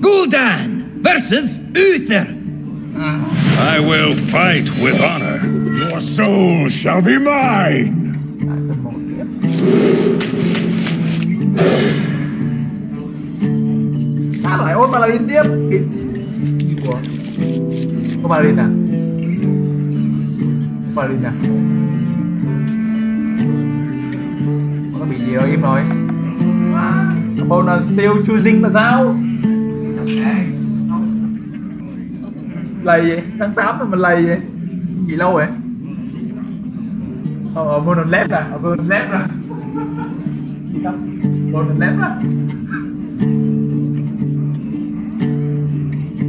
Gul'dan versus Uther. I will fight with honor. Your soul shall be mine. sao lại ôn Paladin tiếp Ủa có Paladin à Paladin à nó bị gì rồi im rồi Opponent still choosing mà sao lầy vậy? Tháng 8 mà mình lầy vậy? Gì lâu vậy? Ờ vừa opponent left à? Opponent left à? Opponent lép à?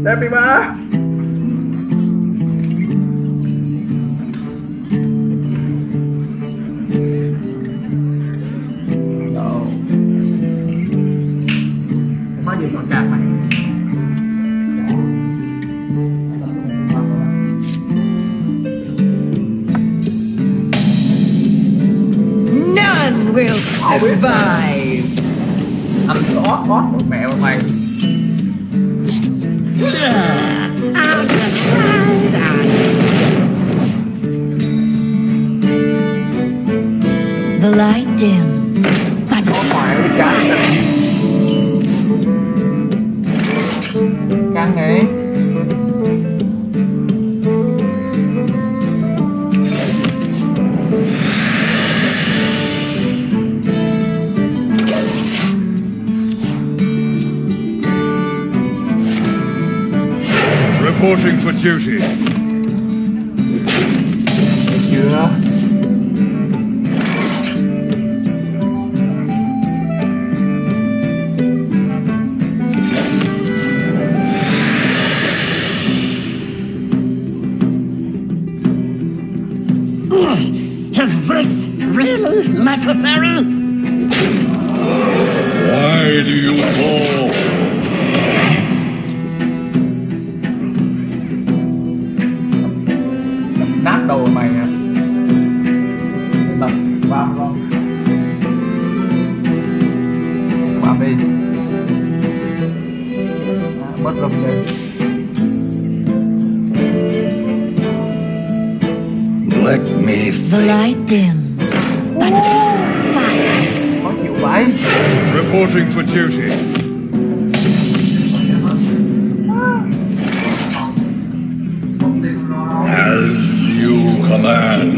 Happy à? à? birthday will survive. anh ót ót một mẹ mà mày. The light dims, but ót ngoài Reporting for duty. chưa Is this really necessary? Why do you fall? đầu lên Let me. The light dims, but fight. Reporting for duty. Command.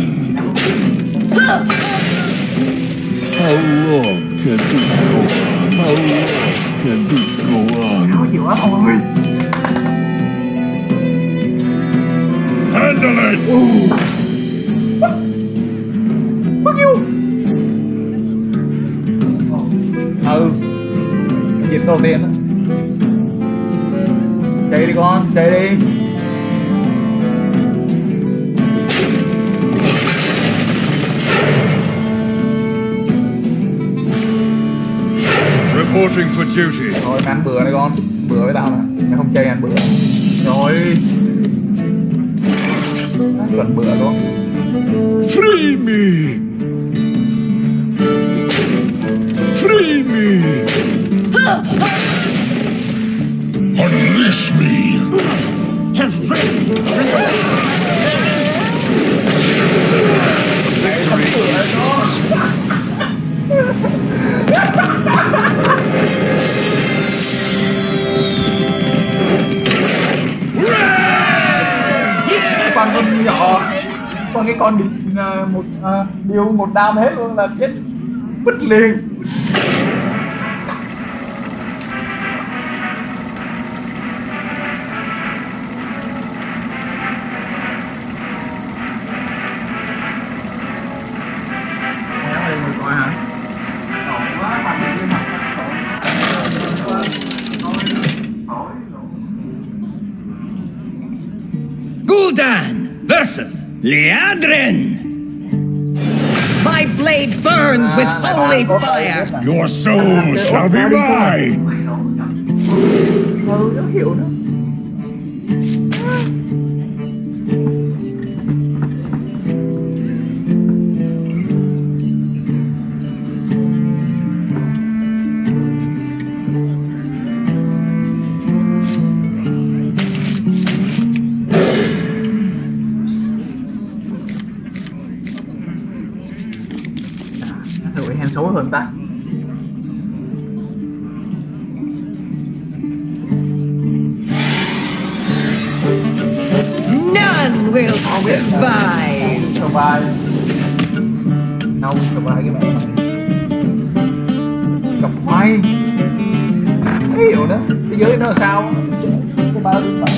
How long can this go on? How long can this go on? khó chịu quá thôi Handle it! fuck you ừ dịp đầu tiên á chạy đi con chạy đi Reporting for duty. rồi mày ăn bữa đây con. Bữa với tao nè mày không chơi ăn bữa. Rồi chuẩn bữa luôn Free me! Cái con bị à, một à, điều một đam hết luôn là chết bứt liền Gul'dan versus. Liadrin? My blade burns with holy ah, fire. Your soul shall be mine! Nữa. will survive. survive. Nâu survive cái bạn gặp may cái hiểu đó thế giới nó là sao cái ba cái bạn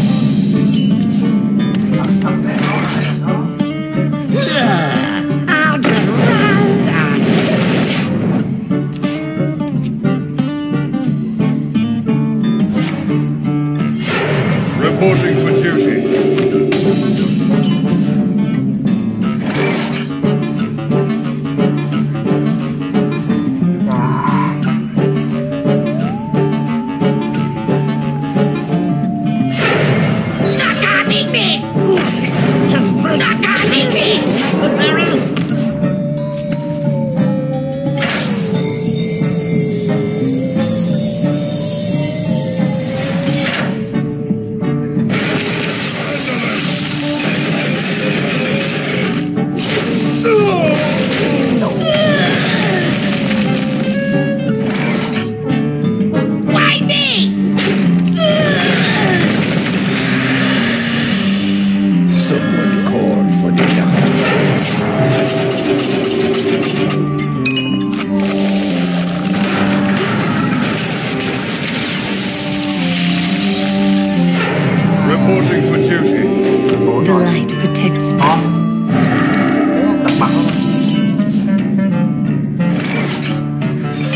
I'll get right on it. Reporting light protects me. đó đặt mặt nó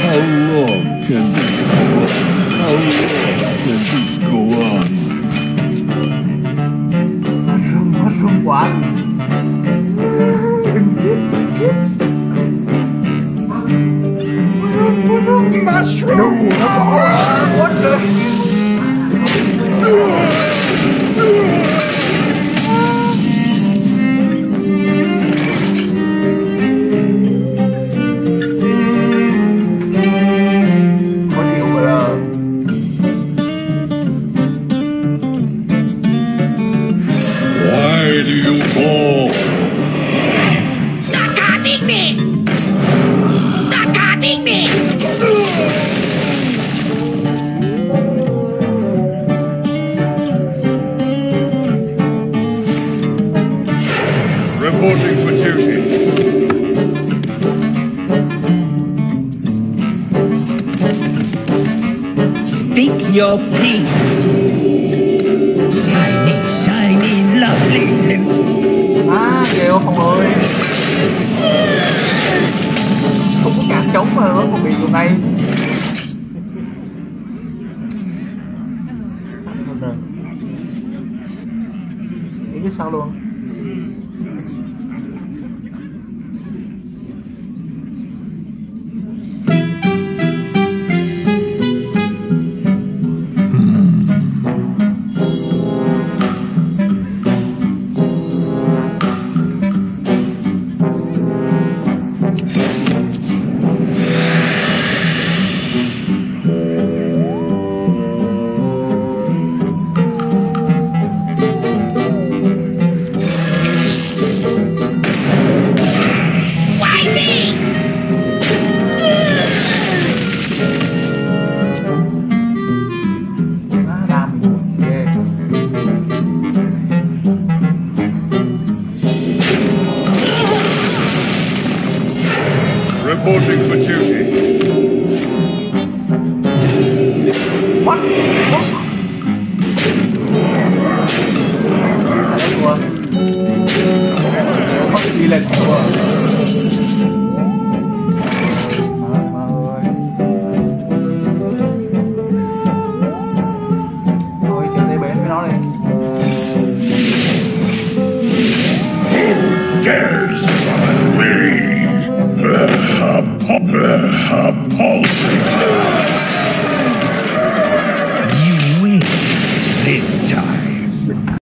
How long can this go on? How long can this go on? nó rung quá Mushroom Speak your peace. Shiny, shiny, lovely loot. á kêu không ơi không có cản trống mà nó còn bị tụi này Đi biết sao luôn